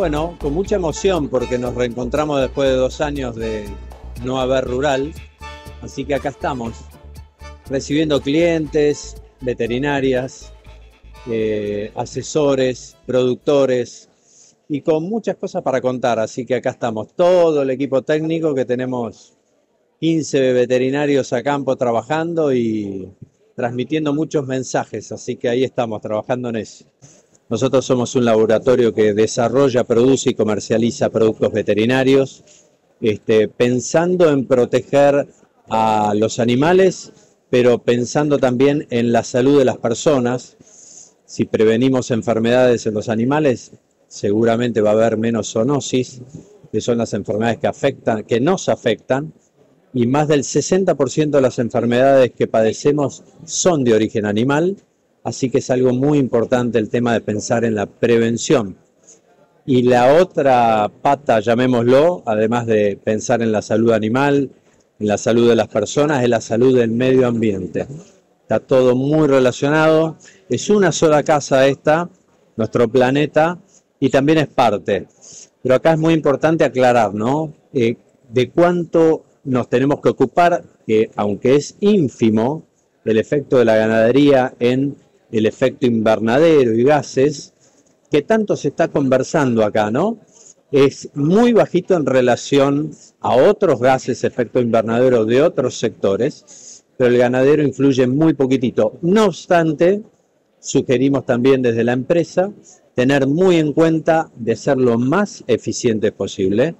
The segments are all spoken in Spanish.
Bueno, con mucha emoción porque nos reencontramos después de dos años de no haber rural, así que acá estamos, recibiendo clientes, veterinarias, eh, asesores, productores y con muchas cosas para contar, así que acá estamos, todo el equipo técnico que tenemos 15 veterinarios a campo trabajando y transmitiendo muchos mensajes, así que ahí estamos trabajando en eso. Nosotros somos un laboratorio que desarrolla, produce y comercializa productos veterinarios, este, pensando en proteger a los animales, pero pensando también en la salud de las personas. Si prevenimos enfermedades en los animales, seguramente va a haber menos zoonosis, que son las enfermedades que afectan, que nos afectan, y más del 60% de las enfermedades que padecemos son de origen animal Así que es algo muy importante el tema de pensar en la prevención. Y la otra pata, llamémoslo, además de pensar en la salud animal, en la salud de las personas, es la salud del medio ambiente. Está todo muy relacionado. Es una sola casa esta, nuestro planeta, y también es parte. Pero acá es muy importante aclarar, ¿no? Eh, de cuánto nos tenemos que ocupar, que aunque es ínfimo, el efecto de la ganadería en el efecto invernadero y gases, que tanto se está conversando acá, ¿no? Es muy bajito en relación a otros gases efecto invernadero de otros sectores, pero el ganadero influye muy poquitito. No obstante, sugerimos también desde la empresa tener muy en cuenta de ser lo más eficiente posible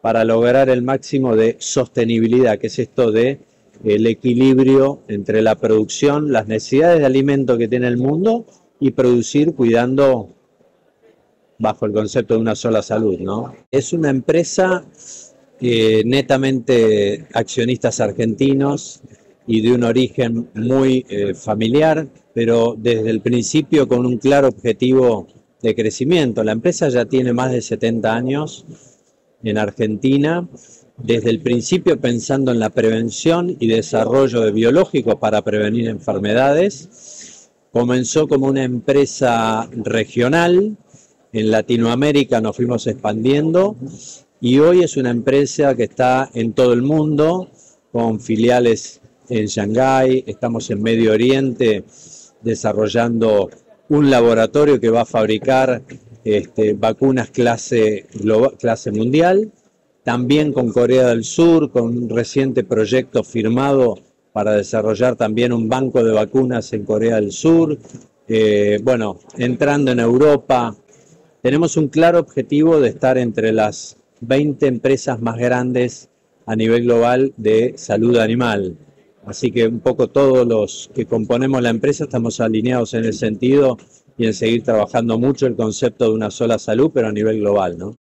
para lograr el máximo de sostenibilidad, que es esto de el equilibrio entre la producción, las necesidades de alimento que tiene el mundo y producir cuidando bajo el concepto de una sola salud, ¿no? Es una empresa eh, netamente accionistas argentinos y de un origen muy eh, familiar, pero desde el principio con un claro objetivo de crecimiento. La empresa ya tiene más de 70 años en Argentina desde el principio pensando en la prevención y desarrollo de biológicos para prevenir enfermedades. Comenzó como una empresa regional, en Latinoamérica nos fuimos expandiendo y hoy es una empresa que está en todo el mundo, con filiales en Shanghái, estamos en Medio Oriente desarrollando un laboratorio que va a fabricar este, vacunas clase, clase mundial también con Corea del Sur, con un reciente proyecto firmado para desarrollar también un banco de vacunas en Corea del Sur. Eh, bueno, entrando en Europa, tenemos un claro objetivo de estar entre las 20 empresas más grandes a nivel global de salud animal. Así que un poco todos los que componemos la empresa estamos alineados en el sentido y en seguir trabajando mucho el concepto de una sola salud, pero a nivel global, ¿no?